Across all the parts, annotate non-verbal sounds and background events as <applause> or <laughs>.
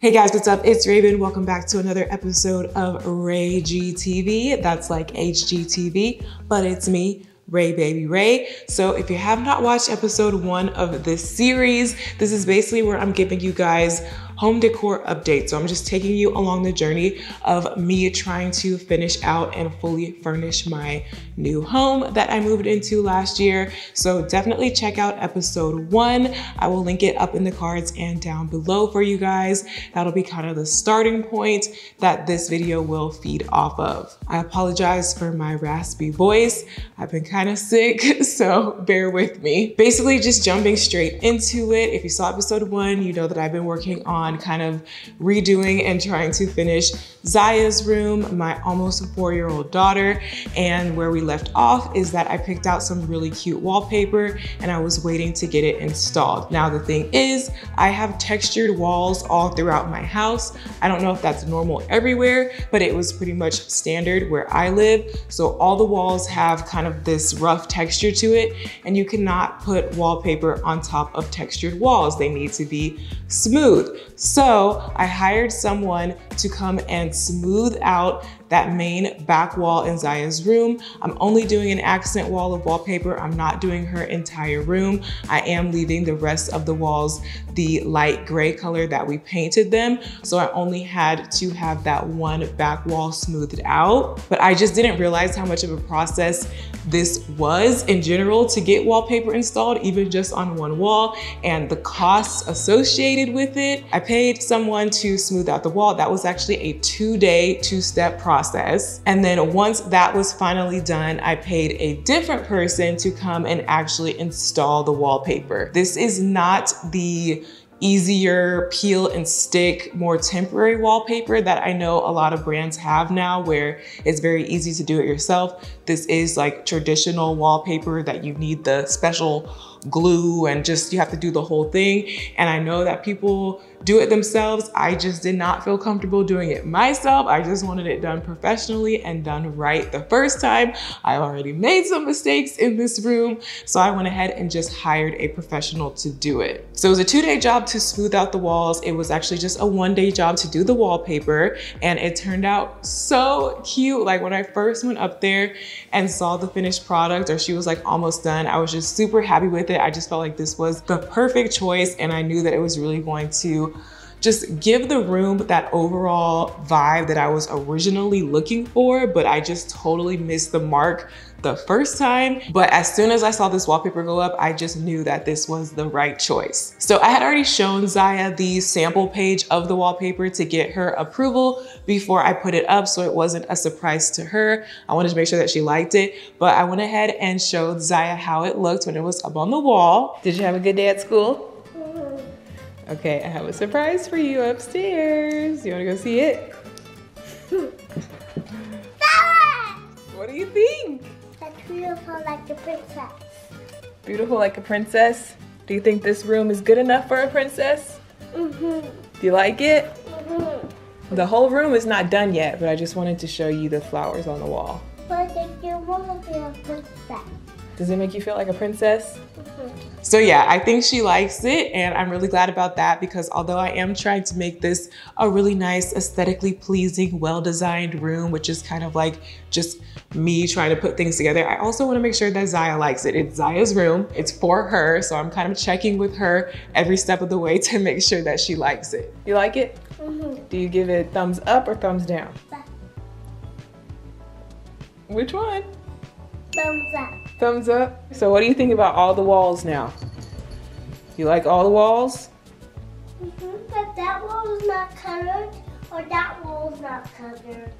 Hey guys, what's up? It's Raven. Welcome back to another episode of Ray GTV. That's like HGTV, but it's me, Ray Baby Ray. So if you have not watched episode one of this series, this is basically where I'm giving you guys home decor update. So I'm just taking you along the journey of me trying to finish out and fully furnish my new home that I moved into last year. So definitely check out episode one. I will link it up in the cards and down below for you guys. That'll be kind of the starting point that this video will feed off of. I apologize for my raspy voice. I've been kind of sick, <laughs> so bear with me. Basically just jumping straight into it. If you saw episode one, you know that I've been working on on kind of redoing and trying to finish Ziya's room, my almost four-year-old daughter. And where we left off is that I picked out some really cute wallpaper and I was waiting to get it installed. Now the thing is, I have textured walls all throughout my house. I don't know if that's normal everywhere, but it was pretty much standard where I live. So all the walls have kind of this rough texture to it and you cannot put wallpaper on top of textured walls. They need to be smooth. So I hired someone to come and smooth out that main back wall in Ziya's room. I'm only doing an accent wall of wallpaper. I'm not doing her entire room. I am leaving the rest of the walls the light gray color that we painted them. So I only had to have that one back wall smoothed out. But I just didn't realize how much of a process this was in general to get wallpaper installed, even just on one wall and the costs associated with it. I paid someone to smooth out the wall. That was actually a two day, two step process process. And then once that was finally done, I paid a different person to come and actually install the wallpaper. This is not the easier peel and stick, more temporary wallpaper that I know a lot of brands have now where it's very easy to do it yourself. This is like traditional wallpaper that you need the special glue and just you have to do the whole thing. And I know that people do it themselves. I just did not feel comfortable doing it myself. I just wanted it done professionally and done right the first time. I already made some mistakes in this room, so I went ahead and just hired a professional to do it. So it was a two day job to smooth out the walls. It was actually just a one day job to do the wallpaper and it turned out so cute. Like when I first went up there and saw the finished product or she was like almost done, I was just super happy with it. I just felt like this was the perfect choice and I knew that it was really going to just give the room that overall vibe that I was originally looking for, but I just totally missed the mark the first time. But as soon as I saw this wallpaper go up, I just knew that this was the right choice. So I had already shown Ziya the sample page of the wallpaper to get her approval before I put it up. So it wasn't a surprise to her. I wanted to make sure that she liked it, but I went ahead and showed Ziya how it looked when it was up on the wall. Did you have a good day at school? Okay, I have a surprise for you upstairs. You wanna go see it? what do you think? That's beautiful like a princess. Beautiful like a princess? Do you think this room is good enough for a princess? Mm-hmm. Do you like it? Mm-hmm. The whole room is not done yet, but I just wanted to show you the flowers on the wall. But if you want to be a princess. Does it make you feel like a princess? So yeah, I think she likes it and I'm really glad about that because although I am trying to make this a really nice, aesthetically pleasing, well-designed room, which is kind of like just me trying to put things together, I also wanna make sure that Ziya likes it. It's Ziya's room, it's for her, so I'm kind of checking with her every step of the way <laughs> to make sure that she likes it. You like it? Mm -hmm. Do you give it thumbs up or thumbs down? Which one? Thumbs up. Thumbs up. So what do you think about all the walls now? You like all the walls? Mm -hmm, but that wall is not colored or that wall is not colored.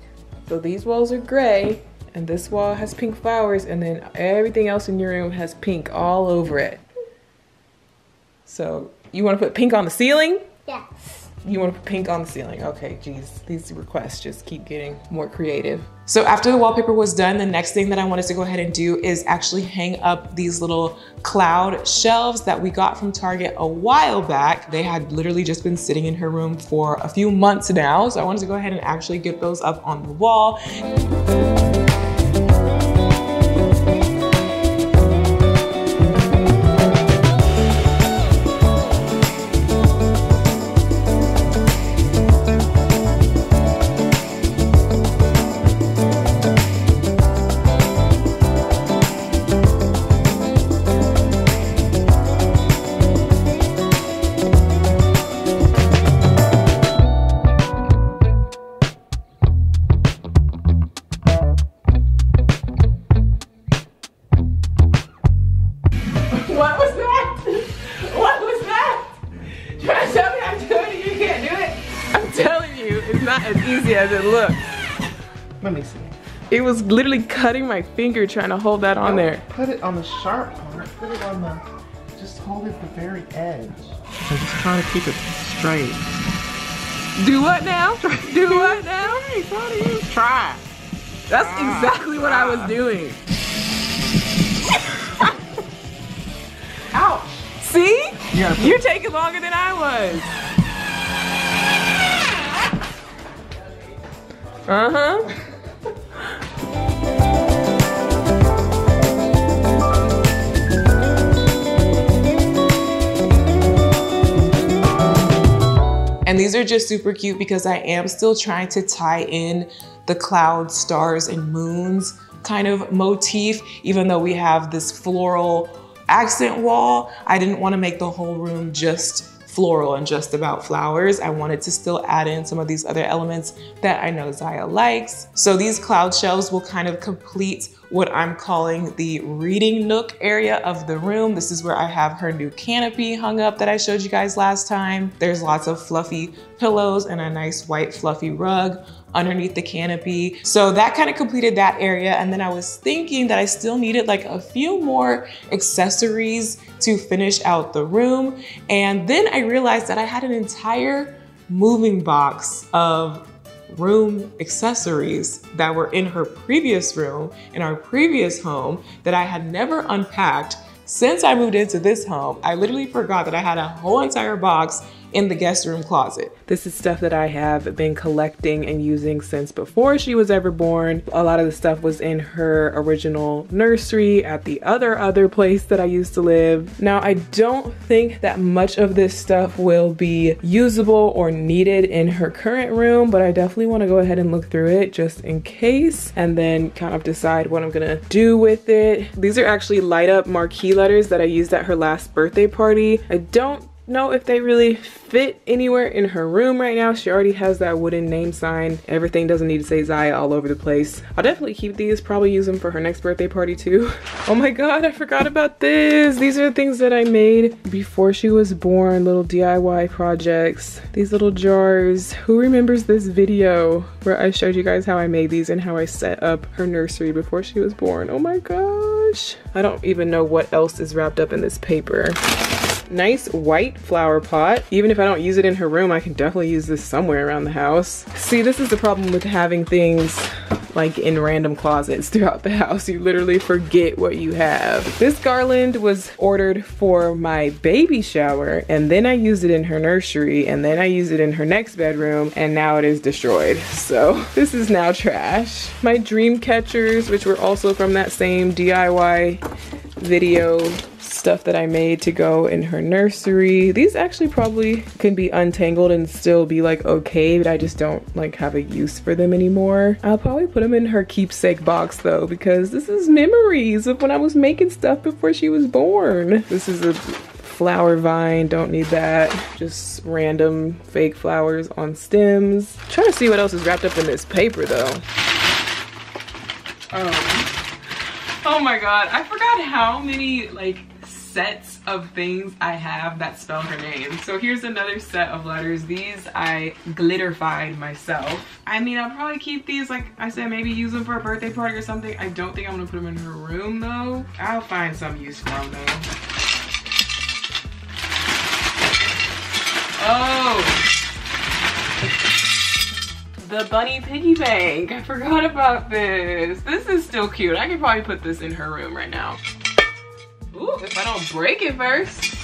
So these walls are gray and this wall has pink flowers and then everything else in your room has pink all over it. So you want to put pink on the ceiling? Yes. You want to put pink on the ceiling. Okay, geez, these requests just keep getting more creative. So after the wallpaper was done, the next thing that I wanted to go ahead and do is actually hang up these little cloud shelves that we got from Target a while back. They had literally just been sitting in her room for a few months now. So I wanted to go ahead and actually get those up on the wall. Not as easy as it looks. Let me see. It was literally cutting my finger trying to hold that on there. Put it on the sharp part. Put it on the, just hold it the very edge. I'm just trying to keep it straight. Do what now? Do what now? Try. That's exactly what I was doing. <laughs> Ouch. See? You You're taking longer than I was. Uh-huh. And these are just super cute because I am still trying to tie in the clouds, stars, and moons kind of motif, even though we have this floral accent wall. I didn't want to make the whole room just floral and just about flowers. I wanted to still add in some of these other elements that I know Ziya likes. So these cloud shelves will kind of complete what I'm calling the reading nook area of the room. This is where I have her new canopy hung up that I showed you guys last time. There's lots of fluffy pillows and a nice white fluffy rug underneath the canopy. So that kind of completed that area. And then I was thinking that I still needed like a few more accessories to finish out the room. And then I realized that I had an entire moving box of room accessories that were in her previous room in our previous home that I had never unpacked since I moved into this home. I literally forgot that I had a whole entire box in the guest room closet. This is stuff that I have been collecting and using since before she was ever born. A lot of the stuff was in her original nursery at the other other place that I used to live. Now I don't think that much of this stuff will be usable or needed in her current room, but I definitely want to go ahead and look through it just in case and then kind of decide what I'm gonna do with it. These are actually light up marquee letters that I used at her last birthday party. I don't know if they really fit anywhere in her room right now. She already has that wooden name sign. Everything doesn't need to say Ziya all over the place. I'll definitely keep these, probably use them for her next birthday party too. <laughs> Oh my God, I forgot about this. These are the things that I made before she was born, little DIY projects. These little jars. Who remembers this video where I showed you guys how I made these and how I set up her nursery before she was born? Oh my gosh. I don't even know what else is wrapped up in this paper nice white flower pot. Even if I don't use it in her room, I can definitely use this somewhere around the house. See, this is the problem with having things like in random closets <laughs> throughout the house. You literally forget what you have. This garland was ordered for my baby shower and then I used it in her nursery and then I used it in her next bedroom and now it is destroyed. So <laughs> this is now trash. My dream catchers, which were also from that same DIY video stuff that I made to go in her nursery. These actually probably can be untangled and still be like okay, but I just don't like have a use for them anymore. I'll probably put them in her keepsake box though because this is memories of when I was making stuff before she was born. This is a flower vine, don't need that. Just random fake flowers on stems. trying to see what else is wrapped up in this paper though. Um, Oh my god, I forgot how many like sets of things I have that spell her name. So here's another set of letters. These I glitterified myself. I mean, I'll probably keep these, like I said, maybe use them for a birthday party or something. I don't think I'm gonna put them in her room though. I'll find some use for them though. Oh, the bunny piggy bank. I forgot about this. This is still cute. I could probably put this in her room right now. Ooh, if I don't break it first.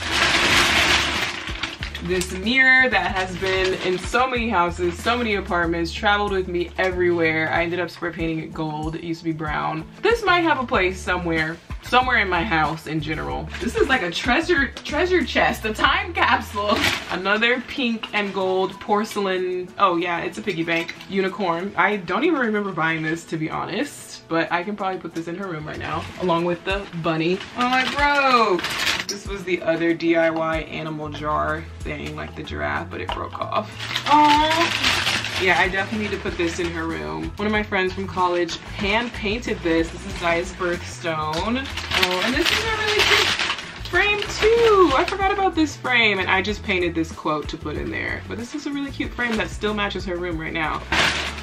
This mirror that has been in so many houses, so many apartments, traveled with me everywhere. I ended up spray painting it gold. It used to be brown. This might have a place somewhere somewhere in my house in general. This is like a treasure treasure chest, a time capsule. Another pink and gold porcelain, oh yeah, it's a piggy bank, unicorn. I don't even remember buying this to be honest, but I can probably put this in her room right now, along with the bunny. Oh, I broke! This was the other DIY animal jar thing, like the giraffe, but it broke off. Oh. Yeah, I definitely need to put this in her room. One of my friends from college hand painted this. This is Ziya's birthstone. Oh, and this is a really cute frame too. I forgot about this frame and I just painted this quote to put in there. But this is a really cute frame that still matches her room right now.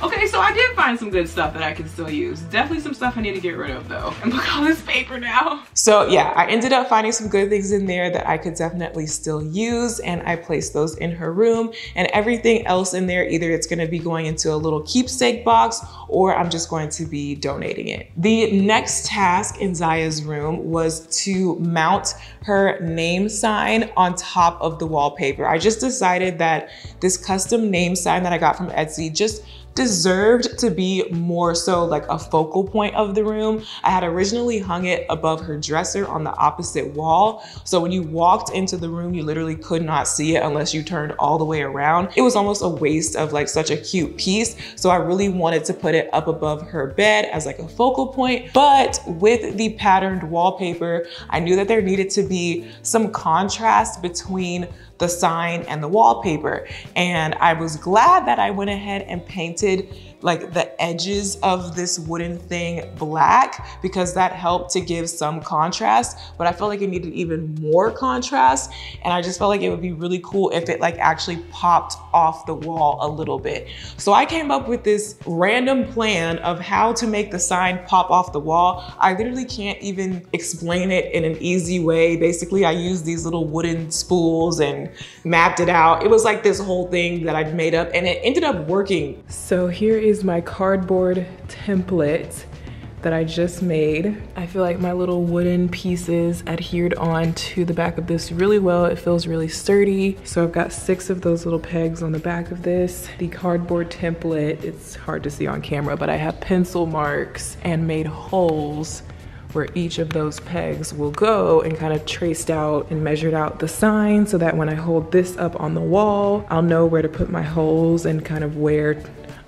Okay, so I did find some good stuff that I can still use. Definitely some stuff I need to get rid of though. And look at all this paper now. So yeah, I ended up finding some good things in there that I could definitely still use and I placed those in her room and everything else in there, either it's gonna be going into a little keepsake box or I'm just going to be donating it. The next task in Ziya's room was to mount her name sign on top of the wallpaper. I just decided that this custom name sign that I got from Etsy just deserved to be more so like a focal point of the room. I had originally hung it above her dresser on the opposite wall. So when you walked into the room, you literally could not see it unless you turned all the way around. It was almost a waste of like such a cute piece. So I really wanted to put it up above her bed as like a focal point. But with the patterned wallpaper, I knew that there needed to be some contrast between the sign and the wallpaper. And I was glad that I went ahead and painted like the edges of this wooden thing black because that helped to give some contrast, but I felt like it needed even more contrast. And I just felt like it would be really cool if it like actually popped off the wall a little bit. So I came up with this random plan of how to make the sign pop off the wall. I literally can't even explain it in an easy way. Basically, I used these little wooden spools and mapped it out. It was like this whole thing that I'd made up and it ended up working. So here is is my cardboard template that I just made. I feel like my little wooden pieces adhered on to the back of this really well. It feels really sturdy. So I've got six of those little pegs on the back of this. The cardboard template, it's hard to see on camera, but I have pencil marks and made holes where each of those pegs will go and kind of traced out and measured out the sign so that when I hold this up on the wall, I'll know where to put my holes and kind of where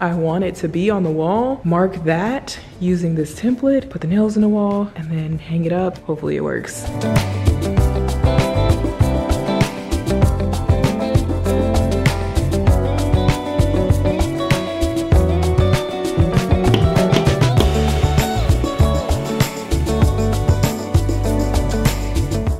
I want it to be on the wall, mark that using this template, put the nails in the wall, and then hang it up. Hopefully it works.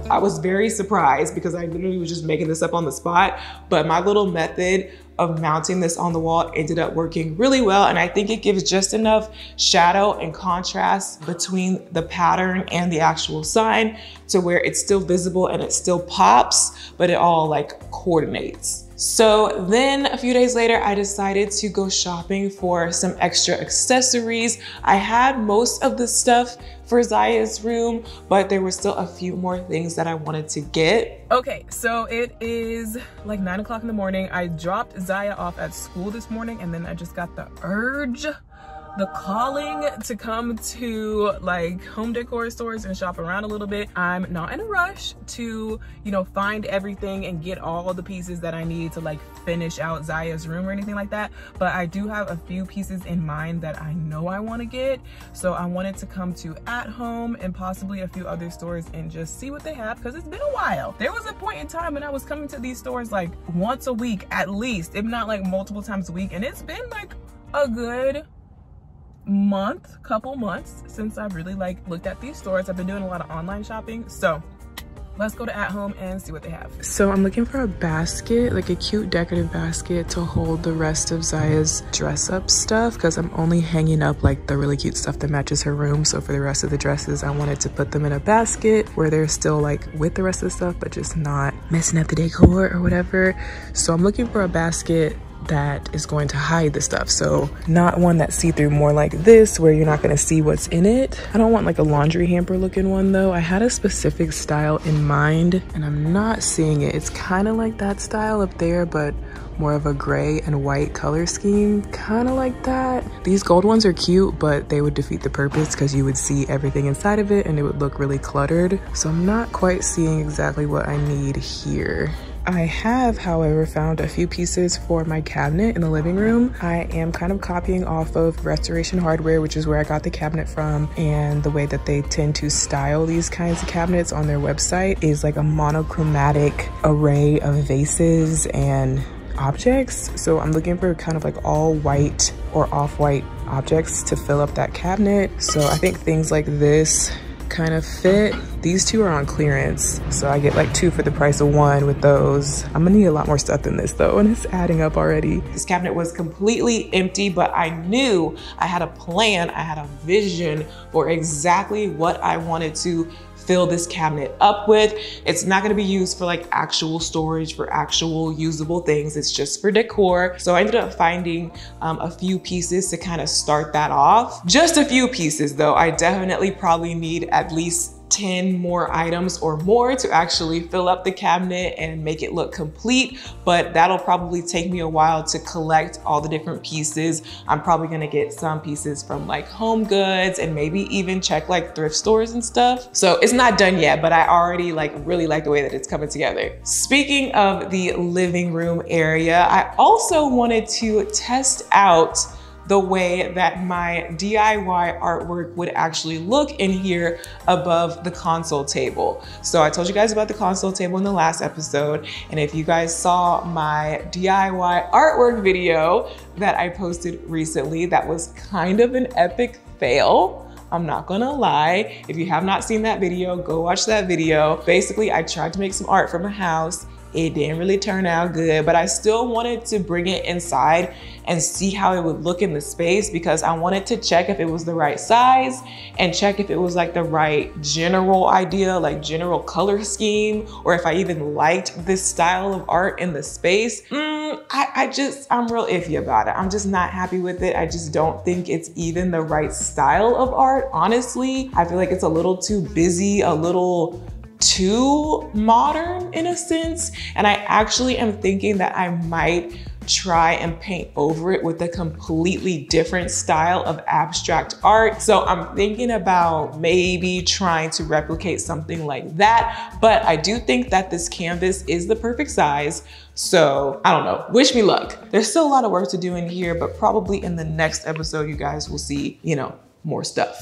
I was very surprised because I literally was just making this up on the spot. But my little method of mounting this on the wall ended up working really well. And I think it gives just enough shadow and contrast between the pattern and the actual sign to where it's still visible and it still pops, but it all like coordinates. So then a few days later, I decided to go shopping for some extra accessories. I had most of the stuff for Ziya's room, but there were still a few more things that I wanted to get. Okay, so it is like nine o'clock in the morning. I dropped Ziya off at school this morning and then I just got the urge the calling to come to like home decor stores and shop around a little bit. I'm not in a rush to, you know, find everything and get all the pieces that I need to like finish out Ziya's room or anything like that. But I do have a few pieces in mind that I know I want to get. So I wanted to come to at home and possibly a few other stores and just see what they have because it's been a while. There was a point in time when I was coming to these stores like once a week at least, if not like multiple times a week. And it's been like a good month, couple months since I've really like looked at these stores. I've been doing a lot of online shopping. So let's go to at home and see what they have. So I'm looking for a basket, like a cute decorative basket to hold the rest of Ziya's dress up stuff because I'm only hanging up like the really cute stuff that matches her room. So for the rest of the dresses, I wanted to put them in a basket where they're still like with the rest of the stuff, but just not messing up the decor or whatever. So I'm looking for a basket that is going to hide the stuff. So not one that's see-through, more like this where you're not gonna see what's in it. I don't want like a laundry hamper looking one though. I had a specific style in mind and I'm not seeing it. It's kind of like that style up there, but more of a gray and white color scheme, kind of like that. These gold ones are cute, but they would defeat the purpose because you would see everything inside of it and it would look really cluttered. So I'm not quite seeing exactly what I need here. I have, however, found a few pieces for my cabinet in the living room. I am kind of copying off of Restoration Hardware, which is where I got the cabinet from, and the way that they tend to style these kinds of cabinets on their website is like a monochromatic array of vases and objects. So I'm looking for kind of like all white or off-white objects to fill up that cabinet. So I think things like this kind of fit. These two are on clearance, so I get like two for the price of one with those. I'm gonna need a lot more stuff than this though, and it's adding up already. This cabinet was completely empty, but I knew I had a plan, I had a vision for exactly what I wanted to fill this cabinet up with. It's not gonna be used for like actual storage, for actual usable things. It's just for decor. So I ended up finding um, a few pieces to kind of start that off. Just a few pieces though. I definitely probably need at least 10 more items or more to actually fill up the cabinet and make it look complete, but that'll probably take me a while to collect all the different pieces. I'm probably gonna get some pieces from like home goods and maybe even check like thrift stores and stuff. So it's not done yet, but I already like really like the way that it's coming together. Speaking of the living room area, I also wanted to test out the way that my DIY artwork would actually look in here above the console table. So I told you guys about the console table in the last episode. And if you guys saw my DIY artwork video that I posted recently, that was kind of an epic fail. I'm not gonna lie. If you have not seen that video, go watch that video. Basically, I tried to make some art for my house it didn't really turn out good, but I still wanted to bring it inside and see how it would look in the space because I wanted to check if it was the right size and check if it was like the right general idea, like general color scheme, or if I even liked this style of art in the space. Mm, I, I just, I'm real iffy about it. I'm just not happy with it. I just don't think it's even the right style of art. Honestly, I feel like it's a little too busy, a little too modern in a sense. And I actually am thinking that I might try and paint over it with a completely different style of abstract art. So I'm thinking about maybe trying to replicate something like that. But I do think that this canvas is the perfect size. So I don't know, wish me luck. There's still a lot of work to do in here, but probably in the next episode, you guys will see, you know, more stuff.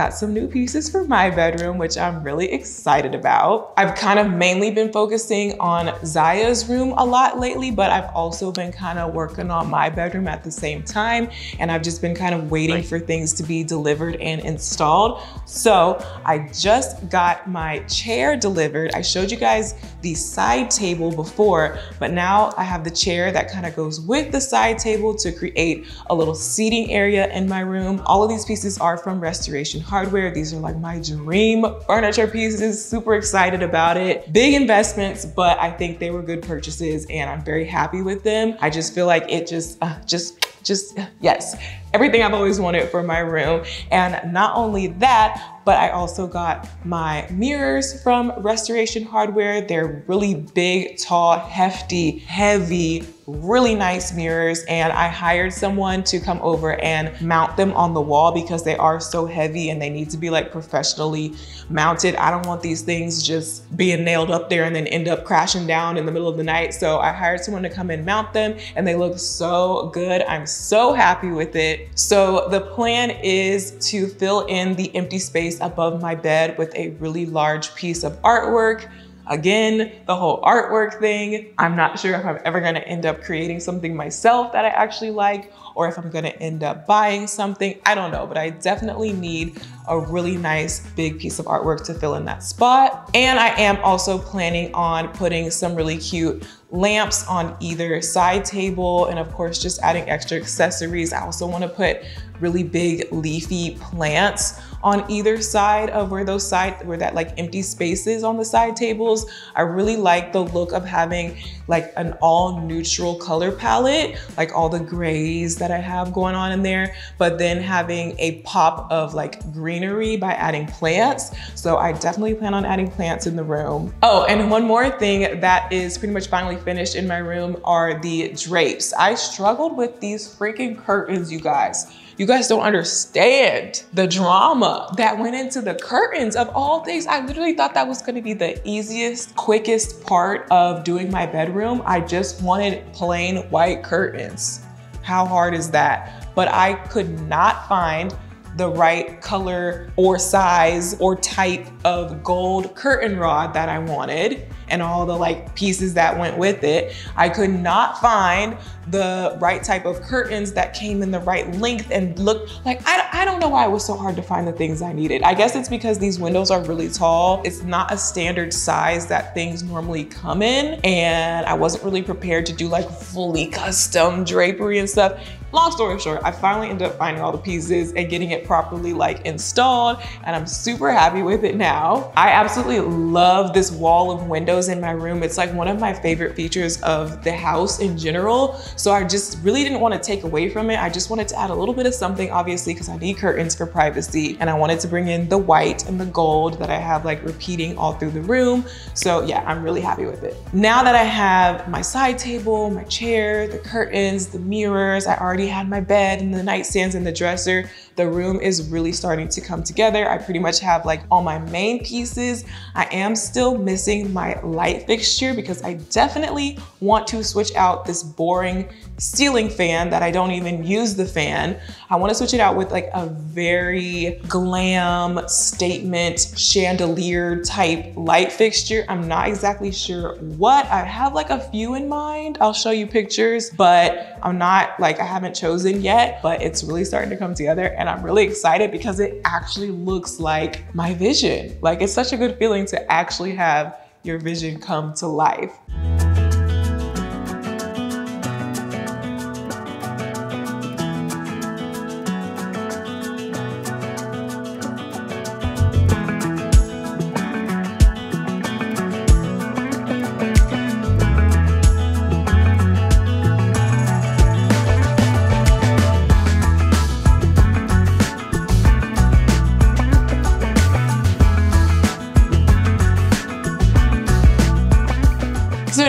Got some new pieces for my bedroom, which I'm really excited about. I've kind of mainly been focusing on Ziya's room a lot lately, but I've also been kind of working on my bedroom at the same time. And I've just been kind of waiting right. for things to be delivered and installed. So I just got my chair delivered. I showed you guys the side table before, but now I have the chair that kind of goes with the side table to create a little seating area in my room. All of these pieces are from Restoration Hardware. These are like my dream furniture pieces, super excited about it. Big investments, but I think they were good purchases and I'm very happy with them. I just feel like it just, uh, just just yes, everything I've always wanted for my room. And not only that, but I also got my mirrors from Restoration Hardware. They're really big, tall, hefty, heavy, really nice mirrors. And I hired someone to come over and mount them on the wall because they are so heavy and they need to be like professionally mounted. I don't want these things just being nailed up there and then end up crashing down in the middle of the night. So I hired someone to come and mount them and they look so good. I'm so happy with it. So the plan is to fill in the empty space above my bed with a really large piece of artwork. Again, the whole artwork thing, I'm not sure if I'm ever gonna end up creating something myself that I actually like or if I'm gonna end up buying something. I don't know, but I definitely need a really nice big piece of artwork to fill in that spot. And I am also planning on putting some really cute lamps on either side table and of course just adding extra accessories. I also wanna put really big leafy plants on either side of where those side, where that like empty spaces on the side tables. I really like the look of having like an all neutral color palette, like all the grays that I have going on in there, but then having a pop of like greenery by adding plants. So I definitely plan on adding plants in the room. Oh, and one more thing that is pretty much finally finished in my room are the drapes. I struggled with these freaking curtains, you guys. You guys don't understand the drama that went into the curtains of all things. I literally thought that was gonna be the easiest, quickest part of doing my bedroom. I just wanted plain white curtains. How hard is that? But I could not find the right color or size or type of gold curtain rod that I wanted. And all the like pieces that went with it. I could not find the right type of curtains that came in the right length and looked like, I, I don't know why it was so hard to find the things I needed. I guess it's because these windows are really tall. It's not a standard size that things normally come in. And I wasn't really prepared to do like fully custom drapery and stuff. Long story short, I finally ended up finding all the pieces and getting it properly like installed and I'm super happy with it now. I absolutely love this wall of windows in my room. It's like one of my favorite features of the house in general. So I just really didn't want to take away from it. I just wanted to add a little bit of something, obviously, because I need curtains for privacy. And I wanted to bring in the white and the gold that I have like repeating all through the room. So yeah, I'm really happy with it. Now that I have my side table, my chair, the curtains, the mirrors, I already already had my bed and the nightstands and the dresser. The room is really starting to come together. I pretty much have like all my main pieces. I am still missing my light fixture because I definitely want to switch out this boring ceiling fan that I don't even use the fan. I wanna switch it out with like a very glam statement chandelier type light fixture. I'm not exactly sure what. I have like a few in mind. I'll show you pictures, but I'm not like, I haven't chosen yet, but it's really starting to come together and I'm really excited because it actually looks like my vision. Like it's such a good feeling to actually have your vision come to life.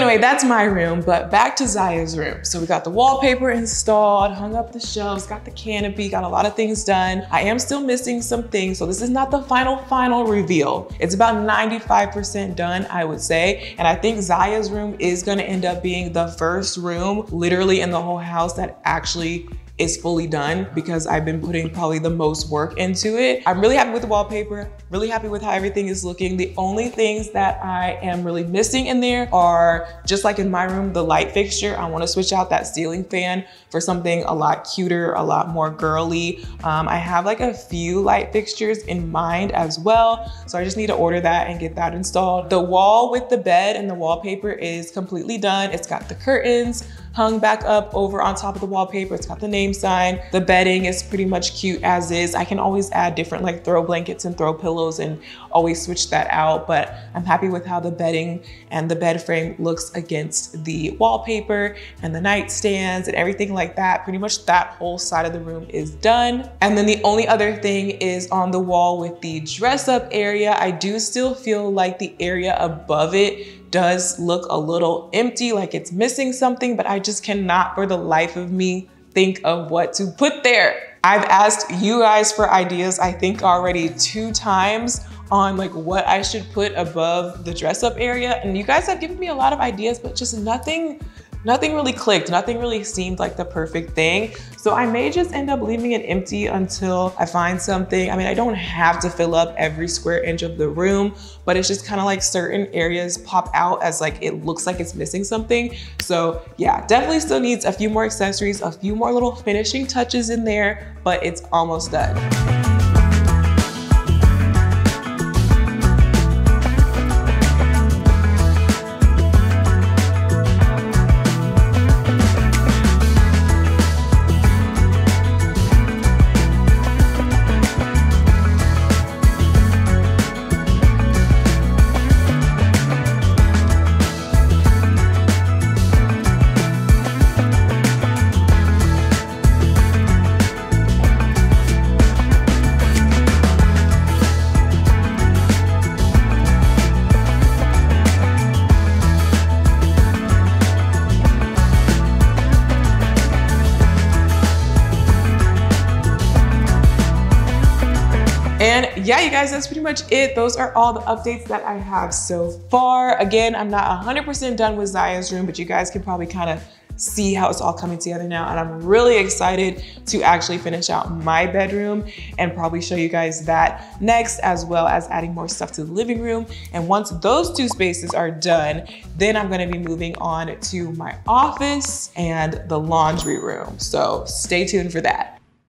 Anyway, that's my room, but back to Ziya's room. So we got the wallpaper installed, hung up the shelves, got the canopy, got a lot of things done. I am still missing some things, so this is not the final, final reveal. It's about 95% done, I would say. And I think Ziya's room is gonna end up being the first room literally in the whole house that actually is fully done because I've been putting probably the most work into it. I'm really happy with the wallpaper, really happy with how everything is looking. The only things that I am really missing in there are just like in my room, the light fixture. I wanna switch out that ceiling fan for something a lot cuter, a lot more girly. Um, I have like a few light fixtures in mind as well. So I just need to order that and get that installed. The wall with the bed and the wallpaper is completely done. It's got the curtains, hung back up over on top of the wallpaper. It's got the name sign. The bedding is pretty much cute as is. I can always add different like throw blankets and throw pillows and always switch that out, but I'm happy with how the bedding and the bed frame looks against the wallpaper and the nightstands and everything like that. Pretty much that whole side of the room is done. And then the only other thing is on the wall with the dress up area. I do still feel like the area above it does look a little empty, like it's missing something, but I just cannot for the life of me think of what to put there. I've asked you guys for ideas, I think already two times on like what I should put above the dress up area. And you guys have given me a lot of ideas, but just nothing nothing really clicked. Nothing really seemed like the perfect thing. So I may just end up leaving it empty until I find something. I mean, I don't have to fill up every square inch of the room, but it's just kind of like certain areas pop out as like it looks like it's missing something. So yeah, definitely still needs a few more accessories, a few more little finishing touches in there, but it's almost done. Guys, that's pretty much it. Those are all the updates that I have so far. Again, I'm not 100% done with Ziya's room, but you guys can probably kind of see how it's all coming together now. And I'm really excited to actually finish out my bedroom and probably show you guys that next, as well as adding more stuff to the living room. And once those two spaces are done, then I'm gonna be moving on to my office and the laundry room. So stay tuned for that.